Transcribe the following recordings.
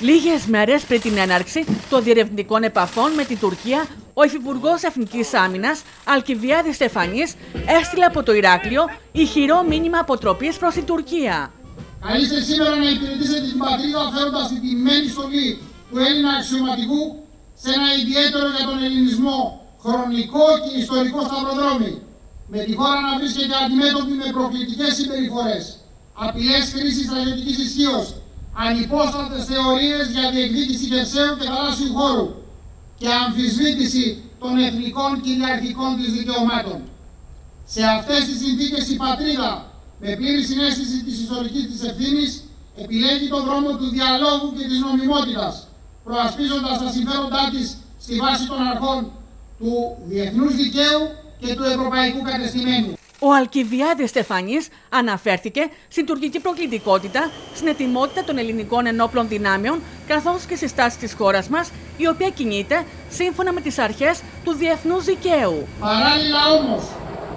Λίγες μέρες πριν την έναρξη των διερευνητικών επαφών με την Τουρκία, ο Υφυπουργός Εθνικής Άμυνας, Αλκιβιάδη Στεφανής, έστειλε από το Ηράκλειο ηχηρό μήνυμα αποτροπής προς την Τουρκία. Καλείστε σήμερα να υπηρετήσετε την πατρίδα φέροντας την τιμένη στολή του Έλληνα αξιωματικού σε ένα ιδιαίτερο για τον ελληνισμό χρονικό και ιστορικό σταυροδρόμι. Με τη χώρα να βρίσκεται αντιμέτωπη με προκλητικές συμπεριφορές, απειλές χρήση στρατιωτικής ισχύως, ανυπόστατες θεωρίες για διεκδίκηση χερσαίου και θαλάσσιου χώρου και αμφισβήτηση των εθνικών κυριαρχικών της δικαιωμάτων. Σε αυτές τις συνθήκες η πατρίδα, με πλήρη συνέστηση της ιστορικής της ευθύνης, επιλέγει τον δρόμο του διαλόγου και της νομιμότητας, προασπίζοντας τα συμφέροντά της στη βάση των αρχών του διεθνούς δικαίου και του ευρωπαϊκού κατεστημένου. Ο Αλκιβιάδη Στεφανής αναφέρθηκε στην τουρκική προκλητικότητα, στην ετοιμότητα των ελληνικών ενόπλων δυνάμεων, καθώς και στη στάση της χώρας μας, η οποία κινείται σύμφωνα με τις αρχές του διεθνούς δικαίου. Παράλληλα όμως,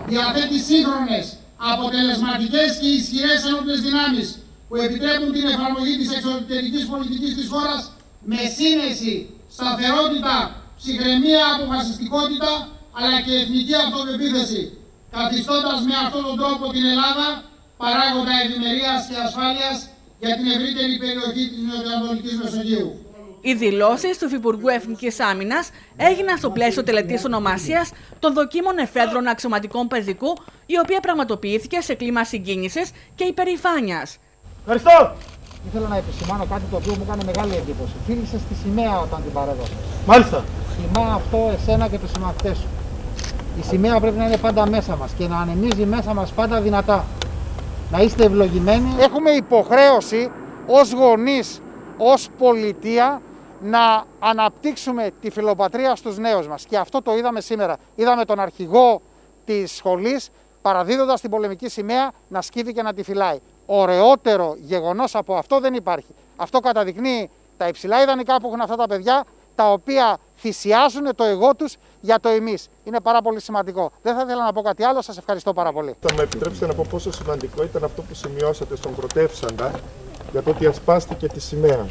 διαθέτει σύγχρονες, αποτελεσματικές και ισχυρές ενόπλες δυνάμεις που επιτρέπουν την εφαρμογή της εξωτερικής πολιτικής της χώρας με σύνεση, σταθερότητα, ψυχραιμία, αποφασιστικότητα αλλά και εθνική αυτοπεποίθηση καθιστώντας με αυτόν τον τρόπο την Ελλάδα παράγοντα ευημερίας και ασφάλειας για την ευρύτερη περιοχή της Νοτιοανατολικής Μεσογείου. Οι δηλώσεις του Υφυπουργού Εθνικής Άμυνας έγιναν στο πλαίσιο τελετής ονομασίας των δοκίμων εφέδρων αξιωματικών πεζικού, η οποία πραγματοποιήθηκε σε κλίμα συγκίνησης και υπερηφάνειας. Ευχαριστώ! Ήθελα να επισημάνω κάτι το οποίο μου έκανε μεγάλη εντύπωση. Φίλησε στη σημαία όταν την παρέδωσε. Μάλιστα. Σημαία αυτό εσένα και τους συμμαθητέ σου. Η σημαία πρέπει να είναι πάντα μέσα μας και να ανεμίζει μέσα μας πάντα δυνατά. Να είστε ευλογημένοι. Έχουμε υποχρέωση ως γονείς, ως πολιτεία να αναπτύξουμε τη φιλοπατρία στους νέους μας. Και αυτό το είδαμε σήμερα. Είδαμε τον αρχηγό της σχολής παραδίδοντας την πολεμική σημαία να σκύβει και να τη φυλάει. Ωραιότερο γεγονός από αυτό δεν υπάρχει. Αυτό καταδεικνύει τα υψηλά ιδανικά που έχουν αυτά τα παιδιά τα οποία θυσιάζουν το εγώ τους για το εμείς. Είναι πάρα πολύ σημαντικό. Δεν θα ήθελα να πω κάτι άλλο. Σας ευχαριστώ πάρα πολύ. Θα με επιτρέψετε να πω πόσο σημαντικό ήταν αυτό που σημειώσατε στον πρωτεύσαντα για το ότι ασπάστηκε τη σημαία.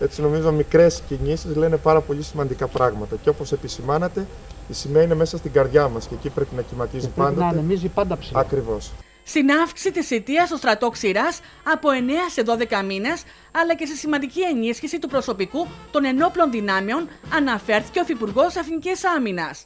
Έτσι νομίζω μικρές κινήσεις λένε πάρα πολύ σημαντικά πράγματα. Και όπως επισημάνατε, η σημαία είναι μέσα στην καρδιά μας και εκεί πρέπει να κυματίζει πάντα. Να ανεμίζει πάντα ψηλά. Ακριβώς στην αύξηση της θητείας στο στρατό ξηράς από 9 σε 12 μήνες, αλλά και στη σημαντική ενίσχυση του προσωπικού των ενόπλων δυνάμεων, αναφέρθηκε ο Υφυπουργός Εθνικής Άμυνας.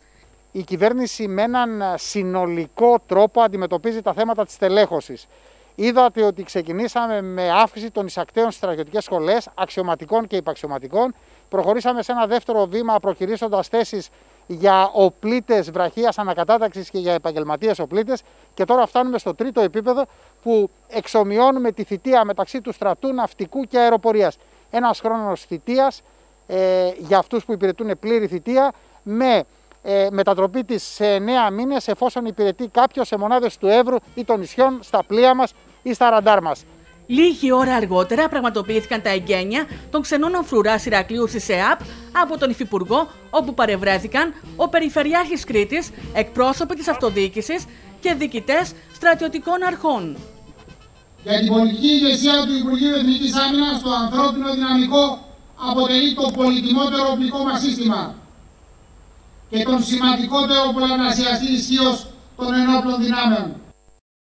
Η κυβέρνηση με έναν συνολικό τρόπο αντιμετωπίζει τα θέματα της τελέχωσης. Είδατε ότι ξεκινήσαμε με αύξηση των εισακτέων στις στρατιωτικές σχολές, αξιωματικών και υπαξιωματικών. Προχωρήσαμε σε ένα δεύτερο βήμα προκυρήσοντας θέσεις για οπλίτες βραχίας ανακατάταξης και για επαγγελματίες οπλίτες. Και τώρα φτάνουμε στο τρίτο επίπεδο που εξομοιώνουμε τη θητεία μεταξύ του στρατού, ναυτικού και αεροπορίας. Ένας χρόνος θητείας ε, για αυτούς που υπηρετούν πλήρη θητεία με ε, μετατροπή της σε 9 μήνες εφόσον υπηρετεί κάποιος σε μονάδες του Εύρου ή των νησιών, στα πλοία μας ή στα ραντάρ μας. Λίγη ώρα αργότερα πραγματοποιήθηκαν τα εγγένεια των ξενών φρουρά Ηρακλείου στη ΕΑΠ από τον Υφυπουργό, όπου παρευρέθηκαν ο Περιφερειάρχης Κρήτης, εκπρόσωποι της αυτοδιοίκησης και διοικητές στρατιωτικών αρχών. Για την πολιτική ηγεσία του Υπουργείου Εθνικής Άμυνας, το ανθρώπινο δυναμικό αποτελεί το πολυτιμότερο οπλικό μας σύστημα και τον σημαντικότερο πολλαπλασιαστή ισχύως των ενόπλων δυνάμεων.